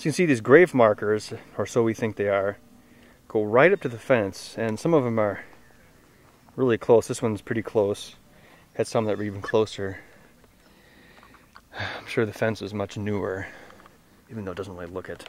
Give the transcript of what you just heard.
So you can see these grave markers, or so we think they are, go right up to the fence, and some of them are really close. This one's pretty close. Had some that were even closer. I'm sure the fence is much newer, even though it doesn't really look it.